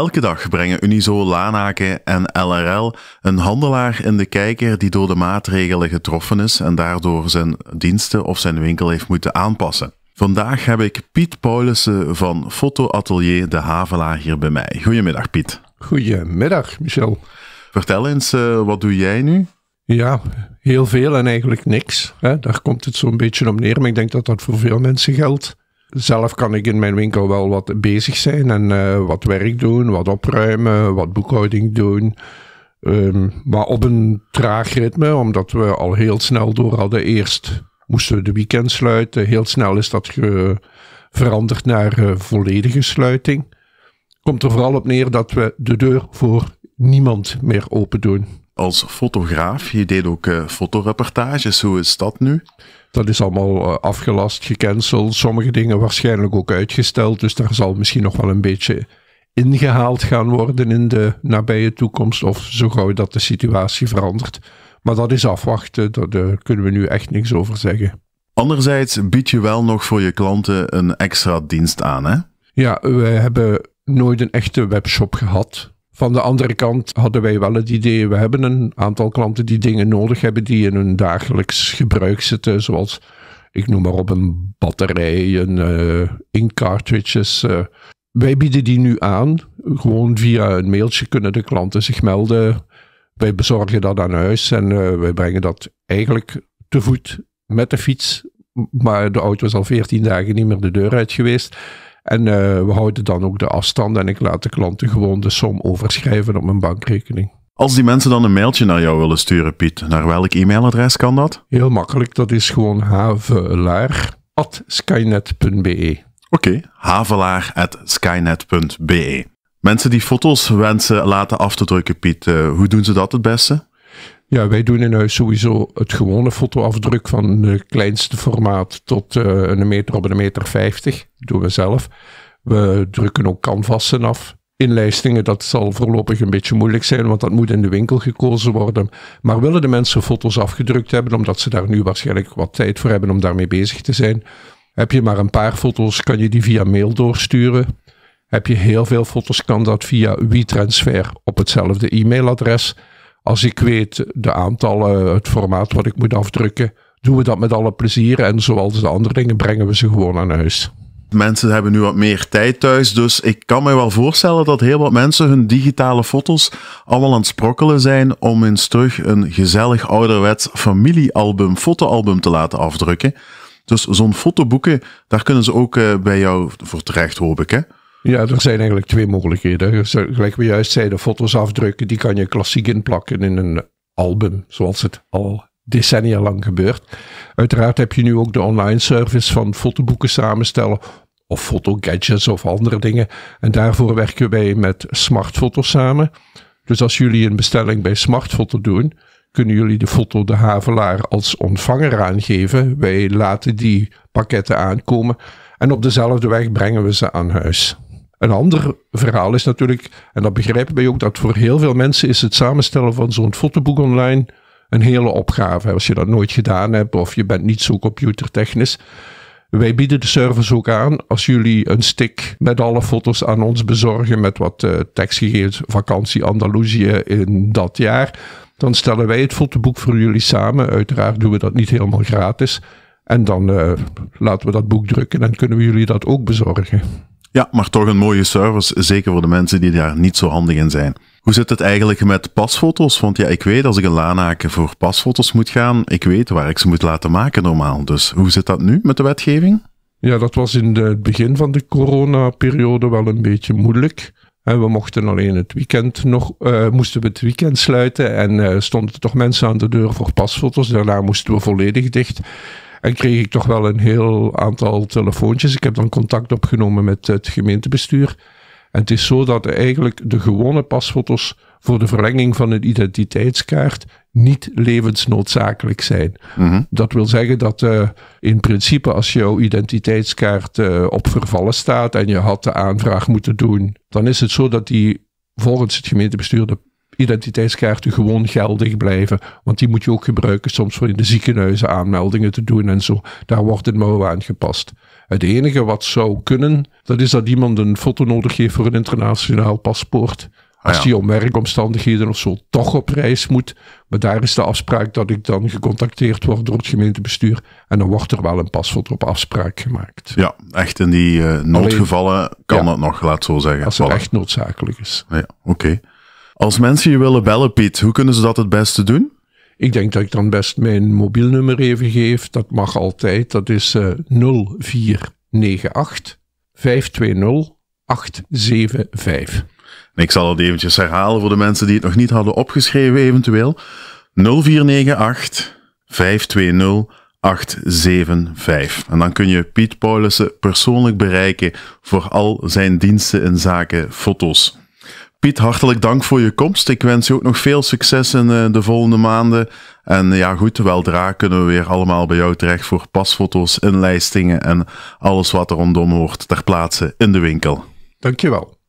Elke dag brengen Unizo, Lanaken en LRL een handelaar in de kijker die door de maatregelen getroffen is en daardoor zijn diensten of zijn winkel heeft moeten aanpassen. Vandaag heb ik Piet Paulussen van Fotoatelier De Havelaar hier bij mij. Goedemiddag Piet. Goedemiddag Michel. Vertel eens, uh, wat doe jij nu? Ja, heel veel en eigenlijk niks. Hè? Daar komt het zo'n beetje op neer, maar ik denk dat dat voor veel mensen geldt. Zelf kan ik in mijn winkel wel wat bezig zijn en uh, wat werk doen, wat opruimen, wat boekhouding doen. Um, maar op een traag ritme, omdat we al heel snel door hadden. Eerst moesten we de weekend sluiten. Heel snel is dat veranderd naar uh, volledige sluiting. Komt er vooral op neer dat we de deur voor niemand meer open doen. Als fotograaf, je deed ook uh, fotoreportages. Hoe is dat nu? Dat is allemaal uh, afgelast, gecanceld. Sommige dingen waarschijnlijk ook uitgesteld. Dus daar zal misschien nog wel een beetje ingehaald gaan worden in de nabije toekomst. Of zo gauw dat de situatie verandert. Maar dat is afwachten. Daar kunnen we nu echt niks over zeggen. Anderzijds bied je wel nog voor je klanten een extra dienst aan, hè? Ja, we hebben nooit een echte webshop gehad. Van de andere kant hadden wij wel het idee, we hebben een aantal klanten die dingen nodig hebben die in hun dagelijks gebruik zitten, zoals ik noem maar op een batterij, een uh. Wij bieden die nu aan. Gewoon via een mailtje kunnen de klanten zich melden. Wij bezorgen dat aan huis en uh, wij brengen dat eigenlijk te voet met de fiets. Maar de auto is al 14 dagen niet meer de deur uit geweest. En uh, we houden dan ook de afstand en ik laat de klanten gewoon de som overschrijven op mijn bankrekening. Als die mensen dan een mailtje naar jou willen sturen, Piet, naar welk e-mailadres kan dat? Heel makkelijk, dat is gewoon havelaar.skynet.be. Oké, okay, havelaar.skynet.be. Mensen die foto's wensen laten af te drukken, Piet, uh, hoe doen ze dat het beste? Ja, wij doen in huis sowieso het gewone fotoafdruk van de kleinste formaat tot uh, een meter op een meter vijftig. Dat doen we zelf. We drukken ook canvassen af. Inlijstingen, dat zal voorlopig een beetje moeilijk zijn, want dat moet in de winkel gekozen worden. Maar willen de mensen foto's afgedrukt hebben, omdat ze daar nu waarschijnlijk wat tijd voor hebben om daarmee bezig te zijn, heb je maar een paar foto's, kan je die via mail doorsturen. Heb je heel veel foto's, kan dat via WeTransfer op hetzelfde e-mailadres. Als ik weet de aantallen, het formaat wat ik moet afdrukken, doen we dat met alle plezier. En zoals de andere dingen brengen we ze gewoon aan huis. Mensen hebben nu wat meer tijd thuis, dus ik kan me wel voorstellen dat heel wat mensen hun digitale foto's allemaal aan het sprokkelen zijn om eens terug een gezellig ouderwets familiealbum, fotoalbum te laten afdrukken. Dus zo'n fotoboeken, daar kunnen ze ook uh, bij jou voor terecht, hoop ik, hè? Ja, er zijn eigenlijk twee mogelijkheden. Gelijk we juist zeiden, foto's afdrukken, die kan je klassiek inplakken in een album, zoals het al decennia lang gebeurt. Uiteraard heb je nu ook de online service van fotoboeken samenstellen of fotogadgets of andere dingen. En daarvoor werken wij met Smartfoto samen. Dus als jullie een bestelling bij Smartfoto doen, kunnen jullie de foto de Havelaar als ontvanger aangeven. Wij laten die pakketten aankomen en op dezelfde weg brengen we ze aan huis. Een ander verhaal is natuurlijk, en dat begrijpen wij ook, dat voor heel veel mensen is het samenstellen van zo'n fotoboek online een hele opgave. Als je dat nooit gedaan hebt of je bent niet zo computertechnisch. Wij bieden de service ook aan als jullie een stick met alle foto's aan ons bezorgen met wat uh, tekstgegevens, vakantie Andalusië in dat jaar. Dan stellen wij het fotoboek voor jullie samen. Uiteraard doen we dat niet helemaal gratis. En dan uh, laten we dat boek drukken en kunnen we jullie dat ook bezorgen. Ja, maar toch een mooie service, zeker voor de mensen die daar niet zo handig in zijn. Hoe zit het eigenlijk met pasfoto's? Want ja, ik weet als ik een laanaken voor pasfoto's moet gaan, ik weet waar ik ze moet laten maken normaal. Dus hoe zit dat nu met de wetgeving? Ja, dat was in het begin van de coronaperiode wel een beetje moeilijk. We mochten alleen het weekend nog, uh, moesten we het weekend sluiten en uh, stonden toch mensen aan de deur voor pasfoto's. Daarna moesten we volledig dicht. En kreeg ik toch wel een heel aantal telefoontjes. Ik heb dan contact opgenomen met het gemeentebestuur. En het is zo dat eigenlijk de gewone pasfoto's voor de verlenging van een identiteitskaart niet levensnoodzakelijk zijn. Mhm. Dat wil zeggen dat uh, in principe als jouw identiteitskaart uh, op vervallen staat en je had de aanvraag moeten doen, dan is het zo dat die volgens het gemeentebestuur de identiteitskaarten gewoon geldig blijven. Want die moet je ook gebruiken soms voor in de ziekenhuizen aanmeldingen te doen en zo. Daar wordt het mouw aangepast. Het enige wat zou kunnen, dat is dat iemand een foto nodig heeft voor een internationaal paspoort. Als Ah, ja. die om werkomstandigheden of zo toch op reis moet. Maar daar is de afspraak dat ik dan gecontacteerd word door het gemeentebestuur. En dan wordt er wel een pasfoto op afspraak gemaakt. Ja, echt in die eh, noodgevallen kan Ja. dat nog, laat het zo zeggen. Als het Voilà. echt noodzakelijk is. Ja, oké. Als mensen je willen bellen, Piet, hoe kunnen ze dat het beste doen? Ik denk dat ik dan best mijn mobielnummer even geef. Dat mag altijd. Dat is eh 0498 520 875. En Ik zal het eventjes herhalen voor de mensen die het nog niet hadden opgeschreven eventueel. 0498 520 875. En dan kun je Piet Paulussen persoonlijk bereiken voor al zijn diensten in zaken foto's. Piet, hartelijk dank voor je komst. Ik wens je ook nog veel succes in eh, de volgende maanden. En ja, goed, weldra kunnen we weer allemaal bij jou terecht voor pasfoto's, inlijstingen en alles wat er rondom hoort ter plaatse in de winkel. Dankjewel.